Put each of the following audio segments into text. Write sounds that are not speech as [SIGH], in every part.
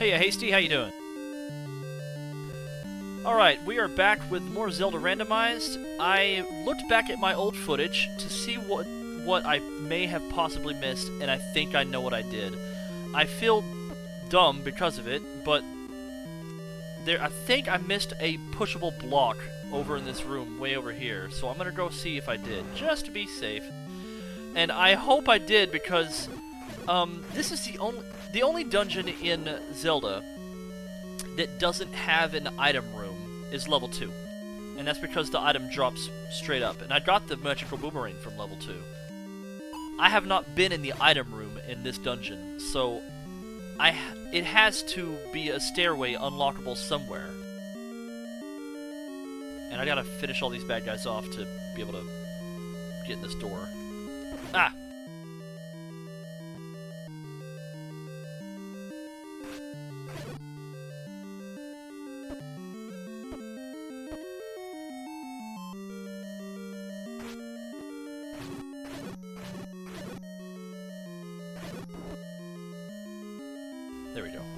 Hey, uh, Hasty, how you doing? Alright, we are back with more Zelda Randomized. I looked back at my old footage to see what what I may have possibly missed, and I think I know what I did. I feel dumb because of it, but there I think I missed a pushable block over in this room, way over here, so I'm gonna go see if I did, just to be safe. And I hope I did because um, this is the only the only dungeon in Zelda that doesn't have an item room is level 2. And that's because the item drops straight up. And I got the magical boomerang from level 2. I have not been in the item room in this dungeon, so I it has to be a stairway unlockable somewhere. And I gotta finish all these bad guys off to be able to get in this door. Ah!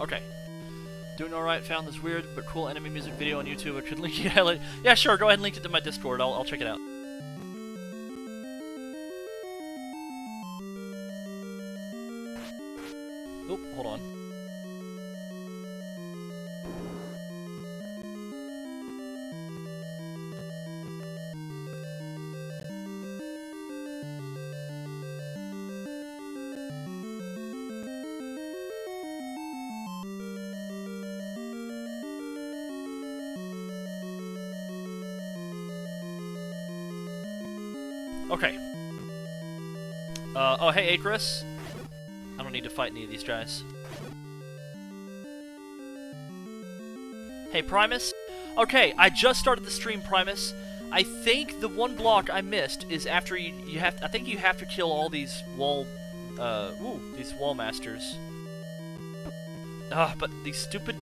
Okay. Doing alright, found this weird but cool enemy music video on YouTube. I could link it. [LAUGHS] yeah, sure, go ahead and link it to my Discord. I'll, I'll check it out. Okay. Uh, oh, hey, Acris. I don't need to fight any of these guys. Hey, Primus. Okay, I just started the stream, Primus. I think the one block I missed is after you, you have, I think you have to kill all these wall, uh, ooh, these wall masters. Ah, but these stupid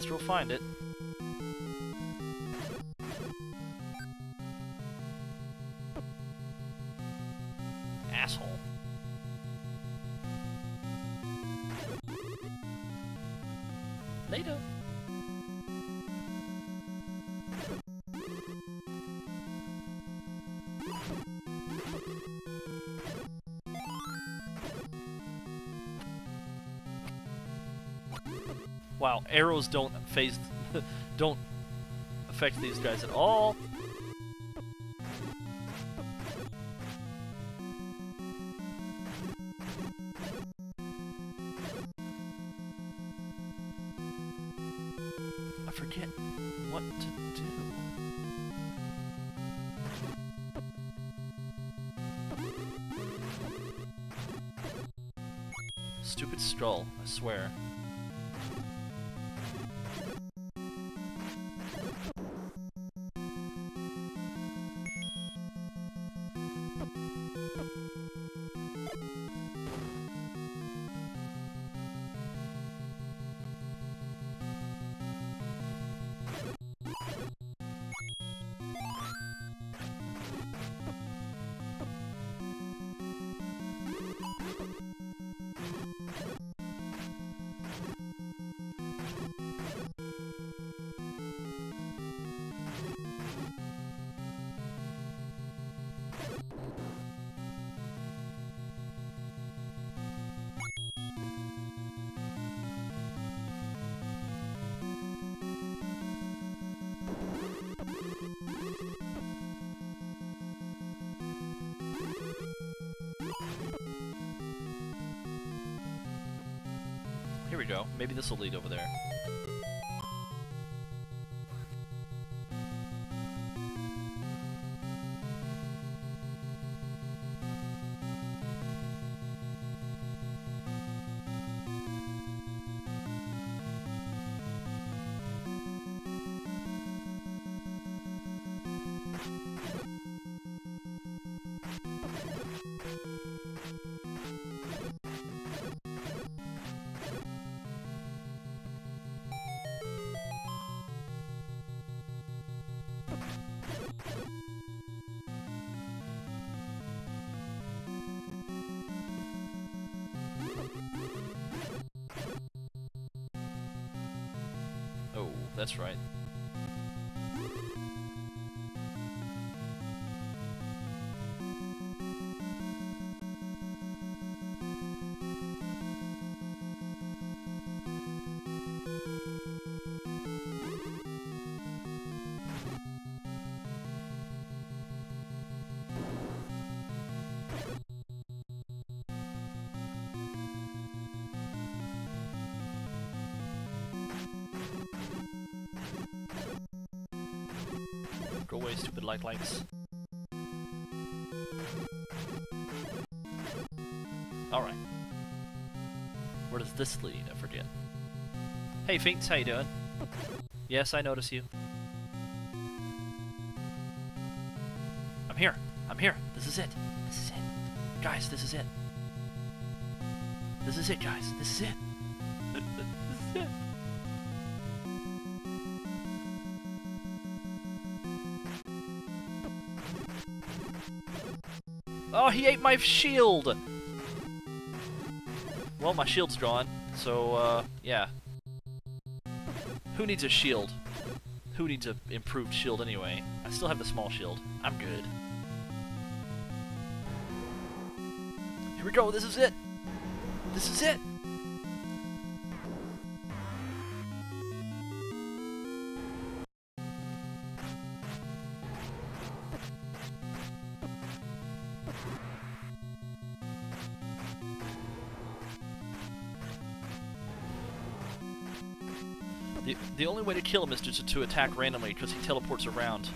Let's go find it. Arrows don't faze, [LAUGHS] don't affect these guys at all. I forget what to do. Stupid skull, I swear. Maybe this will lead over there. That's right. Stupid light lights. Alright. Where does this lead? I forget. Hey, Finks, how you doing? Yes, I notice you. I'm here. I'm here. This is it. This is it. Guys, this is it. This is it, guys. This is it. Oh, he ate my shield! Well, my shield's gone, so, uh, yeah. Who needs a shield? Who needs an improved shield anyway? I still have the small shield. I'm good. Here we go, this is it! This is it! The, the only way to kill him is just to attack randomly because he teleports around.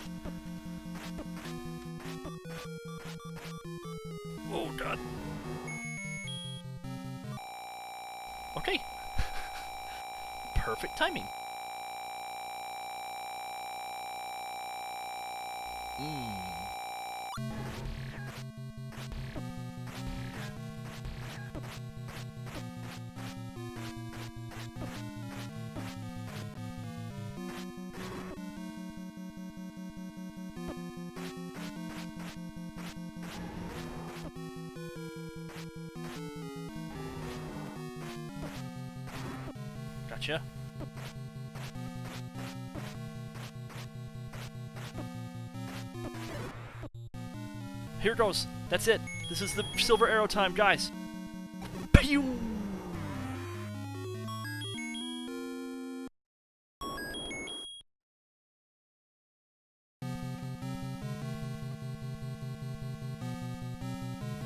Oh god. Okay. [LAUGHS] Perfect timing. Mmm. Gotcha. Here goes. That's it. This is the silver arrow time, guys. Pew!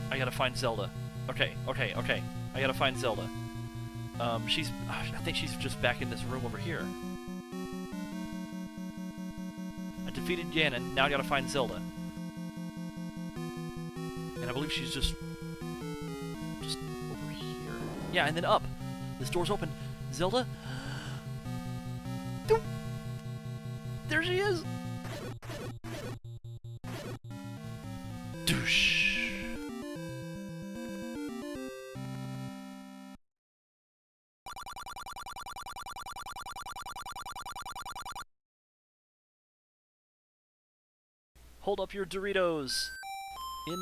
I gotta find Zelda. Okay, okay, okay. I gotta find Zelda. Um, she's... I think she's just back in this room over here. I defeated Ganon, now I gotta find Zelda. And I believe she's just... Just over here. Yeah, and then up. This door's open. Zelda? [GASPS] There she is! Up your Doritos. In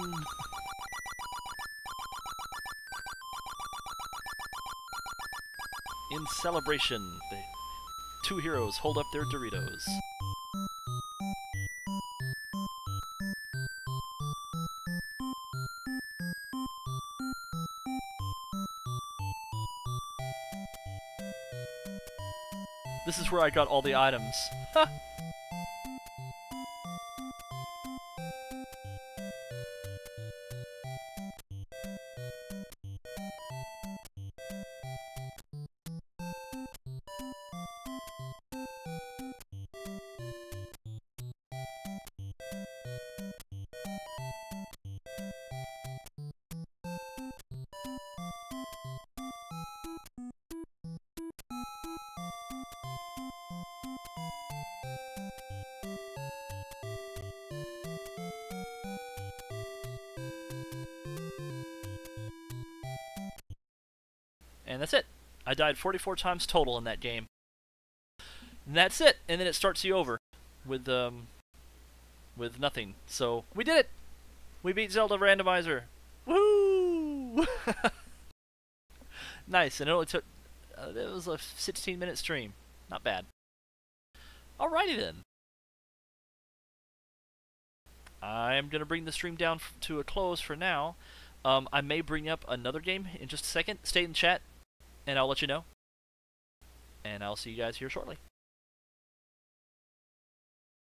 in celebration, the two heroes hold up their Doritos. This is where I got all the items. Ha! And that's it. I died 44 times total in that game. And that's it. And then it starts you over with um with nothing. So we did it. We beat Zelda Randomizer. Woo! [LAUGHS] nice. And it only took uh, it was a 16 minute stream. Not bad. Alrighty then. I'm gonna bring the stream down to a close for now. Um, I may bring up another game in just a second. Stay in chat and I'll let you know. And I'll see you guys here shortly.